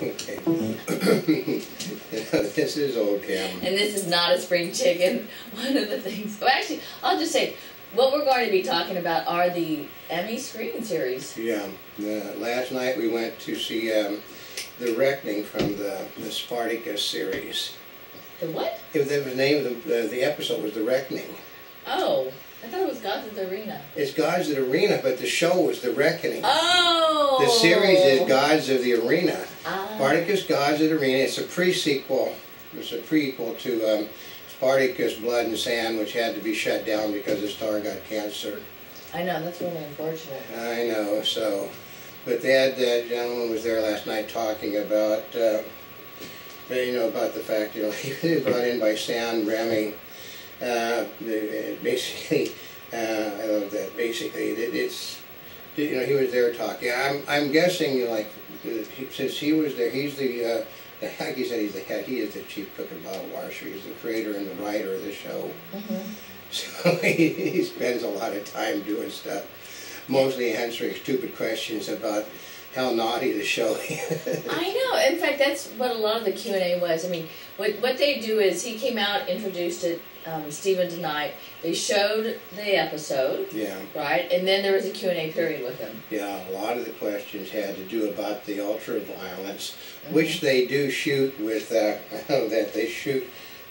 Okay. this is Oldecam. And this is not a spring chicken. One of the things, well, actually, I'll just say, what we're going to be talking about are the Emmy screening series. Yeah. The, last night we went to see um, The Reckoning from the, the Spartacus series. The what? It, the name of the, the, the episode was The Reckoning. Oh, I thought it was Gods of the Arena. It's Gods of the Arena, but the show was The Reckoning. Oh! The series is Gods of the Arena. Spartacus Gods of the Arena. It's a pre-sequel. It's a prequel to um, Spartacus Blood and Sand, which had to be shut down because the star got cancer. I know, that's really unfortunate. I know, so. But that, that gentleman was there last night talking about, uh, you know, about the fact, you know, he was brought in by Sam Raimi. Uh, basically, uh, I love that. Basically, it, it's, you know, he was there talking. I'm, I'm guessing, like, uh, since he was there, he's the, uh, the, like he said, he's the head, he is the chief cook and bottle washer. He's the creator and the writer of the show. hmm So he, he spends a lot of time doing stuff, mostly answering stupid questions about how naughty the show is. I know. In fact, that's what a lot of the Q and A was. I mean, what what they do is he came out, introduced it, um, Steven DeKnight. They showed the episode, yeah, right, and then there was a Q and A period with him. yeah. A lot of the questions had to do about the ultra violence, which they do shoot with. Uh, that they shoot.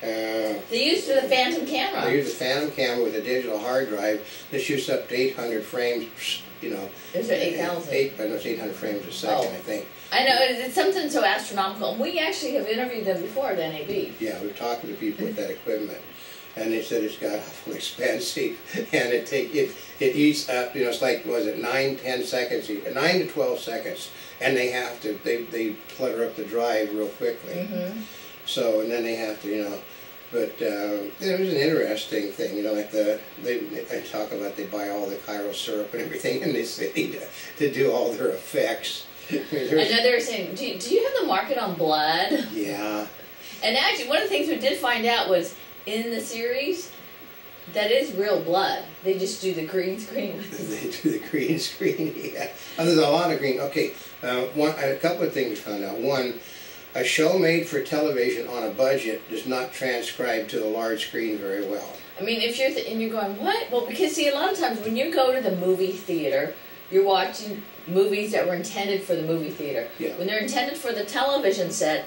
Uh, They used the Phantom camera. they use the Phantom camera with a digital hard drive that shoots up to 800 frames. You know, There's an 8,000. Eight, I know it's 800 frames a second. Oh. I think. I know it's it's something so astronomical. And we actually have interviewed them before at NAB. Yeah, we've talked to people with that equipment, and they said it's got awful expensive, and it take it it eats up. You know, it's like was it nine, ten seconds, nine to twelve seconds, and they have to they they clutter up the drive real quickly. Mm-hmm. So and then they have to you know, but um, it was an interesting thing. You know, like the they they talk about they buy all the Karo syrup and everything in the city to, to do all their effects. I know they were saying, do you, do you have the market on blood? yeah. And actually, one of the things we did find out was in the series, that is real blood. They just do the green screen. They do the green screen, yeah. Oh, there's a lot of green. Okay, uh, one, a couple of things found out. One, a show made for television on a budget does not transcribe to the large screen very well. I mean, if you're th- and you're going, what? Well, because see, a lot of times when you go to the movie theater, you're watching movies that were intended for the movie theater. Yeah. When they're intended for the television set,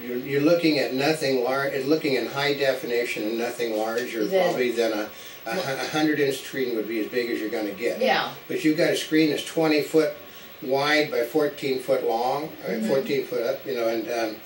You're, you're looking at nothing large, looking in high definition and nothing larger Then- probably than a, a, a hundred inch screen would be as big as you're going to get. yeah, But you've got a screen that's 20 foot wide by 14 foot long, I mean, Mhm. 14 foot up, you know, and um,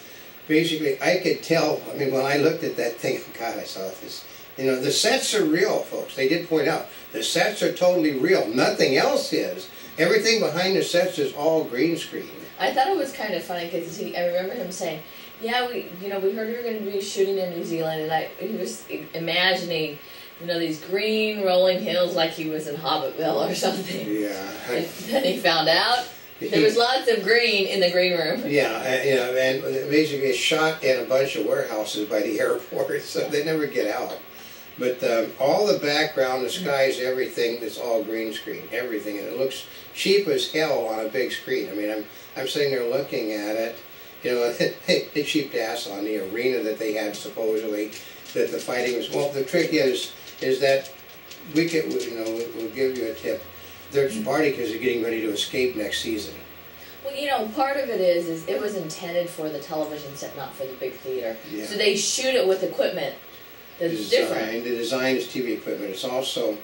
basically I could tell, I mean, when I looked at that thing, God, I saw this. You know, the sets are real, folks. They did point out the sets are totally real. Nothing else is. Everything behind the sets is all green screen. I thought it was kind of funny because I remember him saying, "Yeah, we, you know, we heard we were going to be shooting in New Zealand," and I, he was imagining, you know, these green rolling hills like he was in Hobbitville or something. Yeah. And then he found out there was lots of green in the green room. Yeah, and, you know, and basically it's shot in a bunch of warehouses by the airport, so they never get out. But um, all the background, the skies, everything, it's all green screen, everything, and it looks cheap as hell on a big screen. I mean, I'm I'm sitting there looking at it, you know, they cheaped ass on the arena that they had supposedly, that the fighting was. Well, the trick is, is that we can, you know, we'll- we'll give you a tip. There's hmm. Spartacus are getting ready to escape next season. Well, you know, part of it is is it was intended for the television set, not for the big theater. Yeah. So they shoot it with equipment that's design. different, The design is TV equipment. It's also.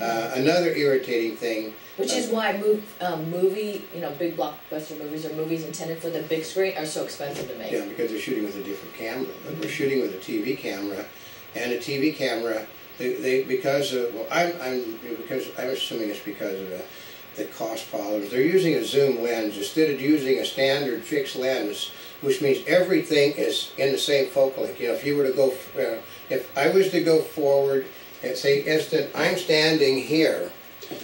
Uh, another irritating thing. which is why move, um, movie, you know, big blockbuster movies or movies intended for the big screen are so expensive to make. Yeah, because they're shooting with a different camera. But we're shooting with a TV camera, and a TV camera, they, they because of well, I'm, I'm because I'm assuming it's because of the, the cost problems. They're using a zoom lens instead of using a standard fixed lens, which means everything is in the same focal length. You know, if you were to go, uh, if I was to go forward and say instant, I'm standing here.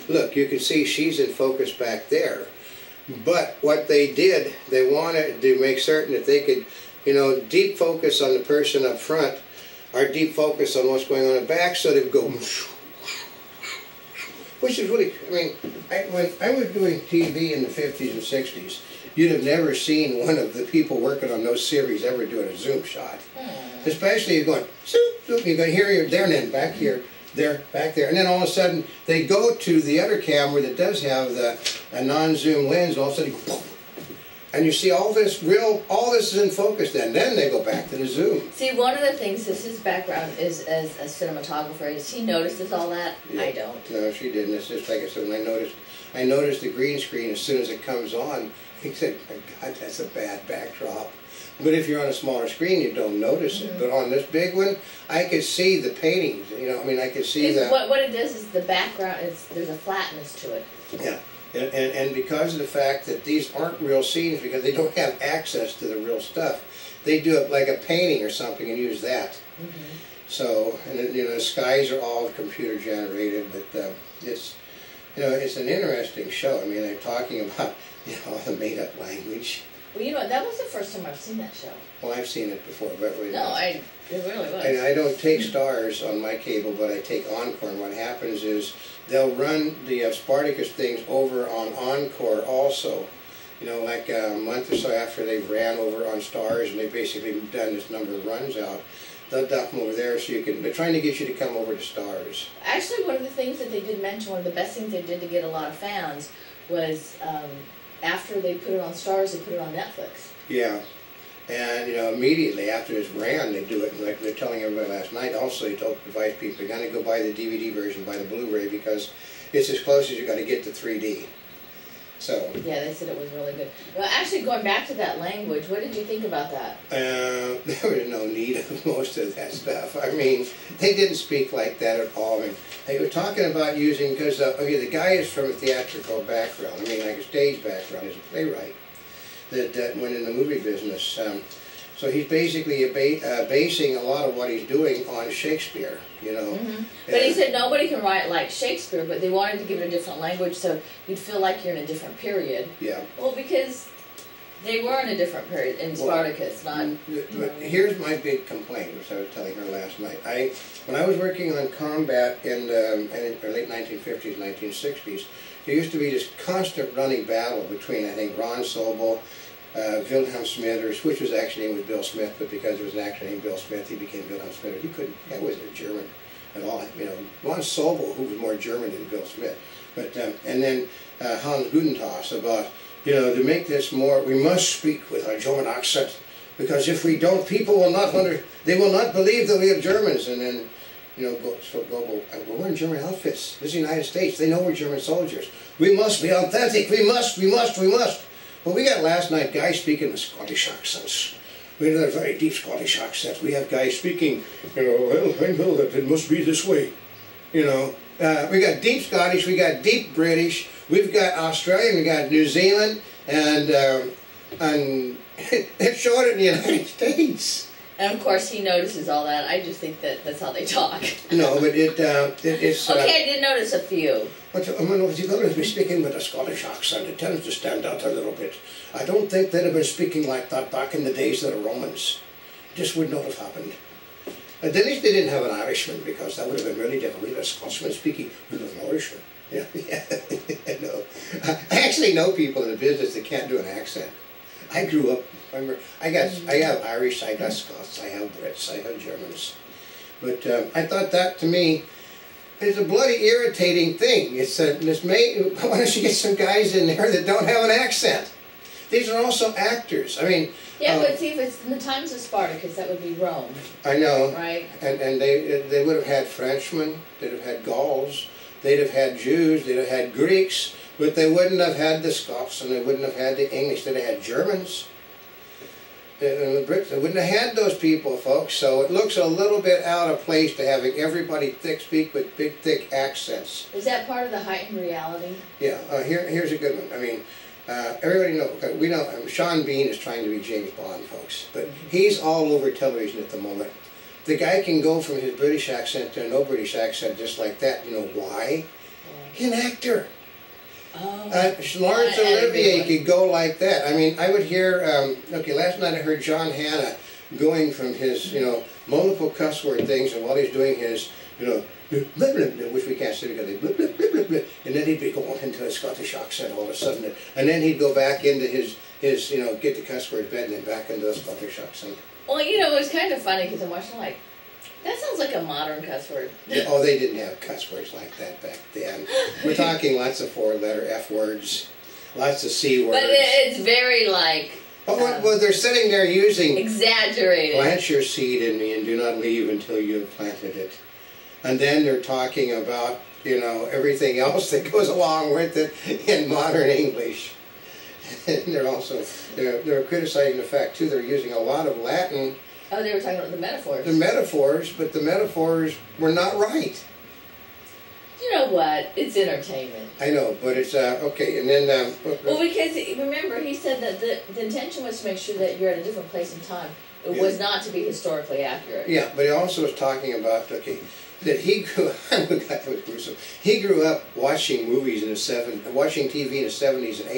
Look, you can see she's in focus back there. But what they did, they wanted to make certain that they could, you know, deep focus on the person up front or deep focus on what's going on in the back so they'd go which is really, I mean, I, when I was doing TV in the fifties and sixties, you'd have never seen one of the people working on those series ever doing a zoom shot. Hmm. Especially you're going, zoom, zoom, you're going here, you're there, and then back here, there, back there. And then all of a sudden, they go to the other camera that does have the, a non-zoom lens, and all of a sudden, you go, and you see all this real, all this is in focus then. Then they go back to the zoom. See, one of the things this is his background is as a cinematographer. is he notices all that? I don't. No, she didn't. It's just like I said, when I noticed, I noticed the green screen as soon as it comes on. He said, "My God, that's a bad backdrop." But if you're on a smaller screen, you don't notice it. But on this big one, I could see the paintings. You know, I mean, I could see the what, what it does is the background is there's a flatness to it. yeah. And, and, and because of the fact that these aren't real scenes, because they don't have access to the real stuff, they do it like a painting or something and use that. So, and you know, the skies are all computer generated, but uh, it's, you know, it's an interesting show. I mean, they're talking about, you know, all the made up language. Well, you know? That was the first time I've seen that show. Well, I've seen it before, but we No, I. It really was. And I don't take Starz on my cable, but I take Encore. And what happens is they'll run the uh, Spartacus things over on Encore also. You know, like a month or so after they ran over on Starz and they've basically done this number of runs out, they'll them over there so you can, they're trying to get you to come over to Starz. Actually, one of the things that they did mention, one of the best things they did to get a lot of fans, was um, after they put it on Starz, they put it on Netflix. Yeah. And, you know, immediately after it's ran, they do it. And like they're telling everybody last night, also they told advise people, you're gonna go buy the DVD version, buy the Blu-ray, because it's as close as you're gonna get to 3D. So, Yeah, they said it was really good. Well, actually, going back to that language, what did you think about that? Uh, there was no need of most of that stuff. I mean, they didn't speak like that at all. I mean, they were talking about using, because, uh, okay, the guy is from a theatrical background, I mean, like a stage background, he's a playwright, that, that went in the movie business. Um, so he's basically a ba- uh, basing a lot of what he's doing on Shakespeare, you know. But he said nobody can write like Shakespeare, but they wanted to give it a different language so you'd feel like you're in a different period. Yeah. Well, because they were in a different period in Well, Spartacus, not. But here's my big complaint, which I was telling her last night. I, when I was working on combat in um, in the late 1950s, 1960s, there used to be this constant running battle between, I think, Ron Soble, uh, Wilhelm Smithers, which was actually named Bill Smith, but because there was an actor named Bill Smith, he became Wilhelm Smithers. He couldn't, that wasn't German at all. You know, Ron Soble, who was more German than Bill Smith. But, um, and then uh, Hans Gudegast about, you know, to make this more, we must speak with our German accent, because if we don't, people will not under, they will not believe that we are Germans. And then, you know, go, so go, go, uh, we're wearing German outfits. This is the United States. They know we're German soldiers. We must be authentic. We must, we must, we must. Well, we got last night guys speaking with Scottish accents. We had a very deep Scottish accent. We have guys speaking, you know, well, I know that it must be this way. You know, uh, we got deep Scottish, we got deep British, we've got Australian, we got New Zealand, and um, and they're showing it in the United States. And of course, he notices all that. I just think that that's how they talk. No, but it, uh, it it's. Uh, Okay, I did notice a few. But I mean, if you're going to be speaking with a Scottish accent, it tends to stand out a little bit. I don't think they'd have been speaking like that back in the days of the Romans. This would not have happened. At least they didn't have an Irishman because that would have been really difficult. A Scotsman speaking with an Irishman. Yeah, yeah, I know. I actually know people in the business that can't do an accent. I grew up. I remember, I got, I have Irish, I got Scots, I have Brits, I have Germans. But um, I thought that to me is a bloody irritating thing. It's a, this may, why don't you get some guys in there that don't have an accent? These are also actors. I mean, Yeah, um, but see, if it's in the times of Spartacus, that would be Rome, I know, right? and, and they, they would have had Frenchmen, they'd have had Gauls, they'd have had Jews, they'd have had Greeks, but they wouldn't have had the Scots and they wouldn't have had the English, they'd have had Germans. The Brits, they wouldn't have had those people, folks, so it looks a little bit out of place to having everybody thick speak with big, thick accents. Is that part of the heightened reality? Yeah, uh, here, here's a good one. I mean, uh, everybody know, okay, we know, um, Sean Bean is trying to be James Bond, folks, but he's all over television at the moment. The guy can go from his British accent to a no British accent just like that. You know why? He's an actor. Oh, Uh, I Olivier could go like that. I mean, I would hear, um, okay, last night I heard John Hannah going from his, you know, multiple cuss word things and while he's doing his, you know, blip, blip, blip, which we can't say because they blip, blip, blip, blip, blip, and then he'd be going into a Scottish accent all of a sudden, and then he'd go back into his, his, you know, get the cuss word bed and then back into a Scottish accent. Well, you know, it was kind of funny because I'm watching like, that sounds like a modern cuss word. Yeah, Oh, they didn't have cuss words like that back then. We're talking lots of four-letter F words, lots of C words. But it's very like Oh, well, um, well, they're sitting there using exaggerated. plant your seed in me and do not leave until you have planted it. And then they're talking about, you know, everything else that goes along with it in modern English. And they're also, they're, they're criticizing the fact too, they're using a lot of Latin, Oh, they were talking about the metaphors. the metaphors, but the metaphors were not right. you know what? It's entertainment. I know, but it's, uh, okay, and then, um, Well, because remember, he said that the, the intention was to make sure that you're at a different place in time. It Yeah. was not to be historically accurate. Yeah, but he also was talking about okay, that he grew. That was gruesome. He grew up watching movies in the seven, watching TV in the seventies and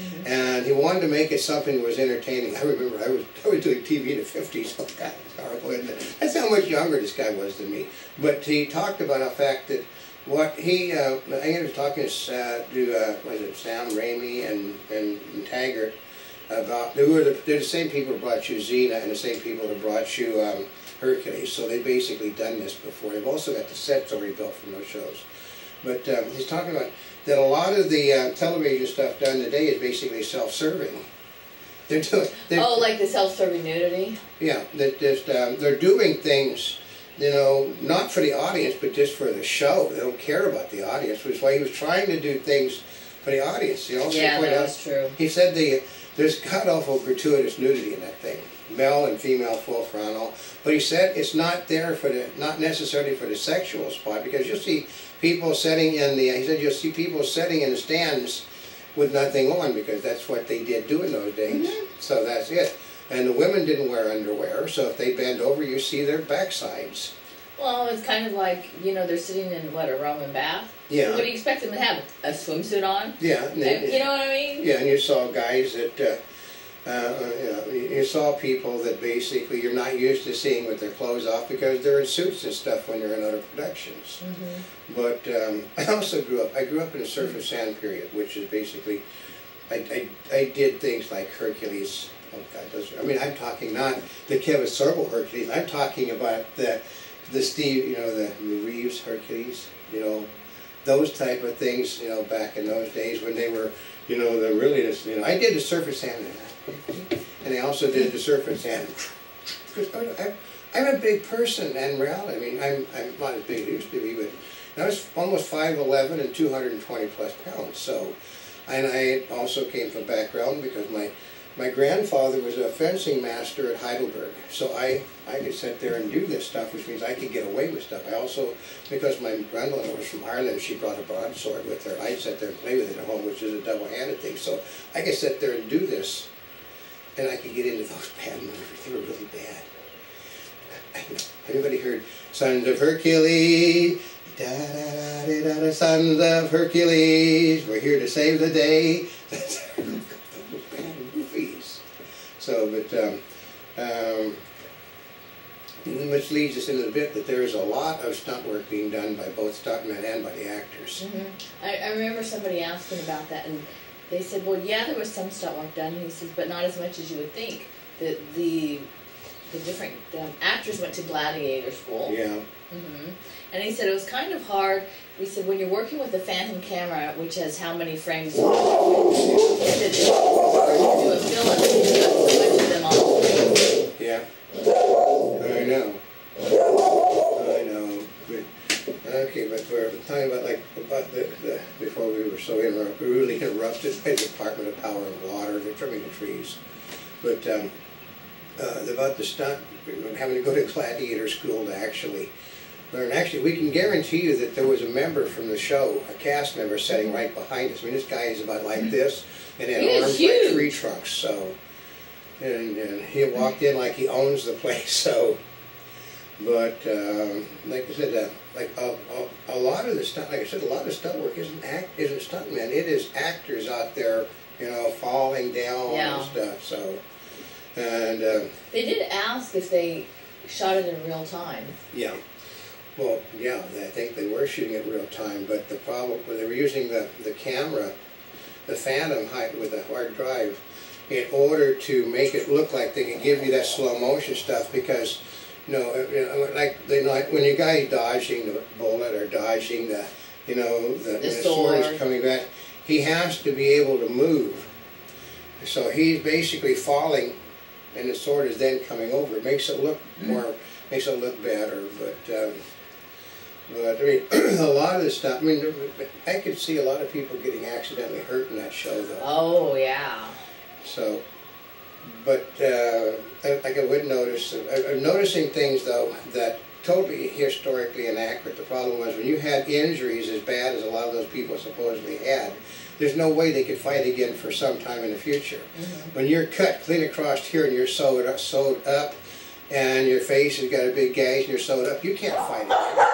80s and he wanted to make it something that was entertaining. I remember I was I was doing TV in the fifties. Oh God, it's horrible. Isn't it? That's how much younger this guy was than me. But he talked about the fact that what he, uh, I was talking to, uh, to uh, was it Sam Raimi and and, and Tapert about they were the, they're the same people who brought you Xena and the same people who brought you um, Hercules. So they've basically done this before. They've also got the sets already built from those shows. But um, he's talking about that a lot of the uh, television stuff done today is basically self-serving. They're doing, they're, Oh, like the self-serving nudity. yeah, that just um, they're doing things, you know, not for the audience, but just for the show. They don't care about the audience, which is why he was trying to do things for the audience. You know, also Yeah, point that out- true. he said the there's god awful gratuitous nudity in that thing, male and female full frontal. But he said it's not there for the not necessarily for the sexual spot because you'll see people sitting in the he said you'll see people sitting in the stands with nothing on because that's what they did do in those days. So that's it. And the women didn't wear underwear, so if they bend over, you see their backsides. Well, it's kind of like you know they're sitting in what a Roman bath. Yeah. What do you expect them to have? A swimsuit on? Yeah. and You know what I mean? Yeah, and you saw guys that, uh, uh, you, know, you saw people that basically you're not used to seeing with their clothes off because they're in suits and stuff when they're in other productions. hmm But um, I also grew up, I grew up in a surf and sand period, which is basically, I, I, I did things like Hercules. Oh God, those, I mean, I'm talking not the Kevin Sorbo Hercules, I'm talking about the, the Steve, you know, the, the Reeves Hercules, you know, those type of things, you know, back in those days when they were, you know, the really, just, you know, I did the surf and sand, and I also did the surf and. Because oh, I'm, I'm a big person in reality. I mean, I'm, I'm not as big as I used to be, but I was almost 5'11 and 220 plus pounds. So, and I also came from background because my, my grandfather was a fencing master at Heidelberg. So I, I could sit there and do this stuff, which means I could get away with stuff. I also, because my grandmother was from Ireland, she brought a broadsword with her. I'd sit there and play with it at home, which is a double-handed thing. So I could sit there and do this, and I could get into those bad movies. They were really bad. Everybody heard Sons of Hercules? Da, da, da, da, da, Sons of Hercules, we're here to save the day. That's bad movies. So, but, um, um, which leads us into the bit that there is a lot of stunt work being done by both stuntmen and by the actors. hmm I, I remember somebody asking about that, and they said, "Well, yeah, there was some stunt work done." And he says, "But not as much as you would think. The the the different um, actors went to gladiator school." Yeah, hmm And he said it was kind of hard. He said when you're working with a phantom camera, which has how many frames, he said it's hard to do a film if you got so much of them on screen. yeah. I know. I know. But, okay, but we're talking about like about the, the before we were so inter- really interrupted by the Department of Power and Water. They're trimming the trees, but um, uh, about the stunt having to go to gladiator school to actually learn. Actually, we can guarantee you that there was a member from the show, a cast member, sitting right behind us. I mean, this guy is about like this and had He arms like tree trunks. So, and, and he walked in like he owns the place. So, but um, like I said, uh, like a, a, a lot of the stunt, like I said, a lot of stunt work isn't act, isn't stuntmen. It is actors out there, you know, falling down Yeah. and stuff. So, and. Uh, They did ask if they shot it in real time. Yeah. Well, yeah, I think they were shooting it real time, but the problem, well, they were using the, the camera, the Phantom height with a hard drive, in order to make it look like they could give you that slow motion stuff, because, you know, uh, you know, like, they like, when you guy dodging the bullet or dodging the, you know, the, the sword is coming back, he has to be able to move. So he's basically falling, and the sword is then coming over. It makes it look more, makes it look better, but, um, but, I mean, a lot of this stuff, I mean, I could see a lot of people getting accidentally hurt in that show though. Oh yeah. So, but, uh, I- like I would notice, I'm noticing things though that totally historically inaccurate. The problem was when you had injuries as bad as a lot of those people supposedly had, there's no way they could fight again for some time in the future. When you're cut clean across here and you're sewed up, sewed up, and your face has got a big gash and you're sewed up, you can't fight again.